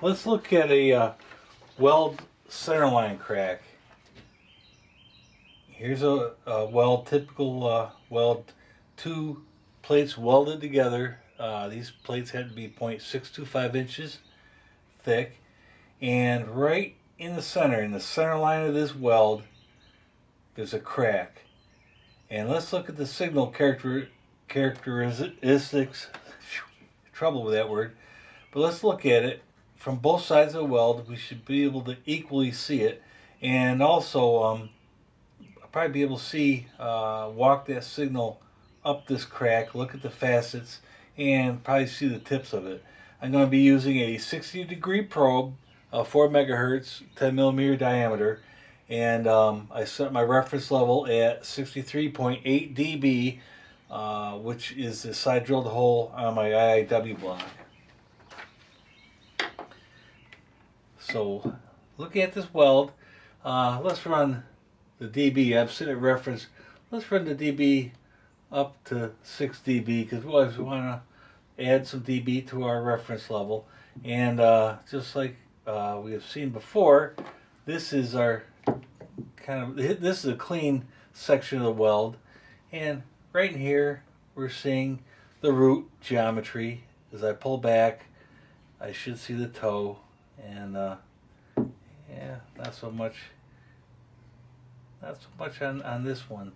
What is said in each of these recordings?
let's look at a uh, weld centerline crack. Here's a, a weld, typical uh, weld, two plates welded together. Uh, these plates had to be 0.625 inches thick. And right in the center, in the center line of this weld, there's a crack. And let's look at the signal character, characteristics. Trouble with that word. But let's look at it from both sides of the weld. We should be able to equally see it. And also, um, probably be able to see, uh, walk that signal up this crack, look at the facets, and probably see the tips of it. I'm going to be using a 60 degree probe, uh, 4 megahertz, 10 millimeter diameter, and um, I set my reference level at 63.8 dB, uh, which is the side drilled hole on my IIW block. So, looking at this weld, uh, let's run the dB. I'm setting a reference. Let's run the dB up to 6 dB because we always want to add some dB to our reference level. And uh, just like uh, we have seen before, this is our kind of this is a clean section of the weld and right in here we're seeing the root geometry as I pull back I should see the toe and uh, yeah not so much not so much on, on this one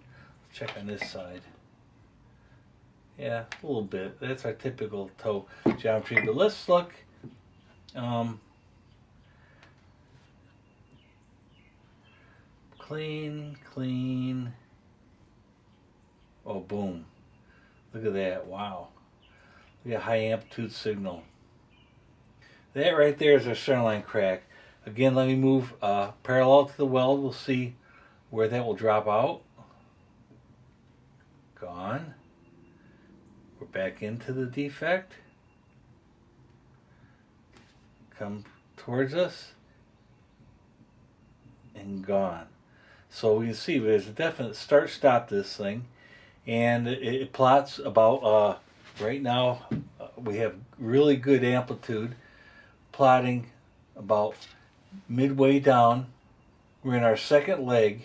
Let's check on this side yeah a little bit that's our typical toe geometry but let's look um, clean, clean. Oh, boom. Look at that. Wow. Look at high amplitude signal. That right there is our centerline crack. Again, let me move uh, parallel to the weld. We'll see where that will drop out. Gone. We're back into the defect. Come towards us. And gone. So we can see there's a definite start stop this thing and it, it plots about uh, right now uh, we have really good amplitude plotting about midway down we're in our second leg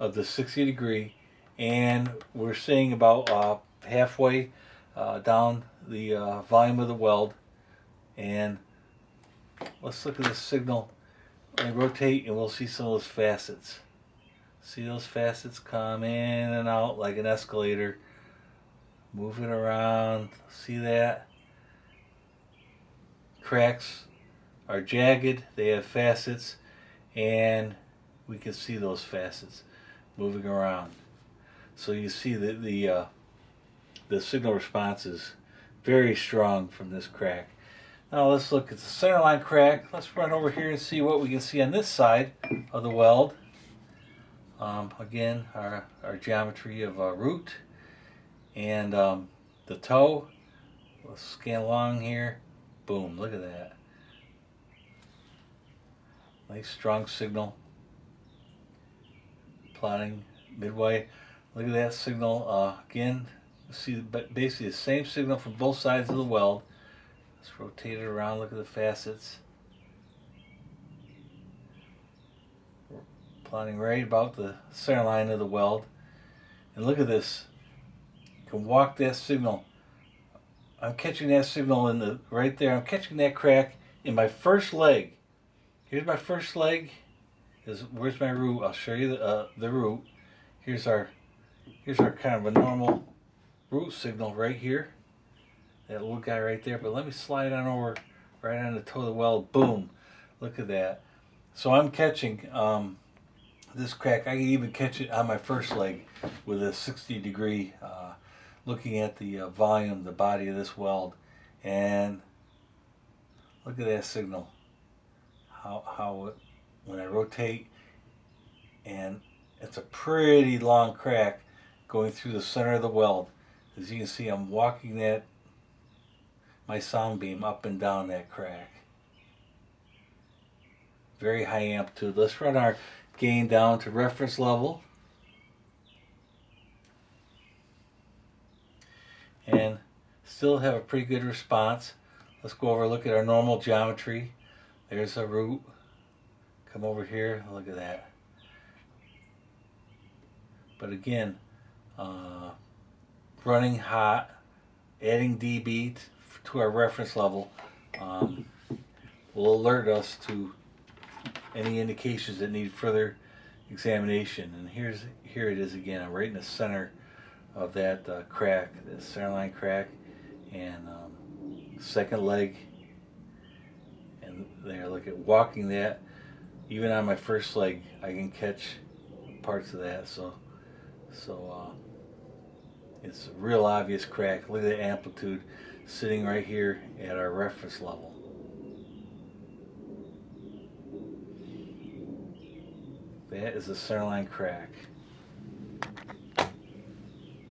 of the 60 degree and we're seeing about uh, halfway uh, down the uh, volume of the weld and let's look at the signal I rotate and we'll see some of those facets See those facets come in and out like an escalator. Moving around. See that? Cracks are jagged. They have facets. And we can see those facets moving around. So you see that the, uh, the signal response is very strong from this crack. Now let's look at the centerline crack. Let's run over here and see what we can see on this side of the weld. Um, again, our, our geometry of our root and um, the toe. Let's scan along here. Boom, look at that. Nice strong signal. Plotting midway. Look at that signal. Uh, again, see basically the same signal from both sides of the weld. Let's rotate it around. Look at the facets. plotting right about the center line of the weld. And look at this. You can walk that signal. I'm catching that signal in the right there. I'm catching that crack in my first leg. Here's my first leg. Is where's my root? I'll show you the uh, the root. Here's our here's our kind of a normal root signal right here. That little guy right there. But let me slide on over right on the toe of the weld. Boom. Look at that. So I'm catching um, this crack, I can even catch it on my first leg with a 60 degree, uh, looking at the uh, volume, the body of this weld, and look at that signal. How, how when I rotate, and it's a pretty long crack going through the center of the weld. As you can see, I'm walking that, my sound beam up and down that crack. Very high amplitude. Let's run our gain down to reference level. And still have a pretty good response. Let's go over look at our normal geometry. There's a root. Come over here. Look at that. But again, uh, running hot, adding dB to our reference level um, will alert us to any indications that need further examination. And here's here it is again. I'm right in the center of that uh, crack, the centerline crack, and um, second leg. There, look at walking that. Even on my first leg, I can catch parts of that. So, so uh, it's a real obvious crack. Look at the amplitude sitting right here at our reference level. That is a centerline crack.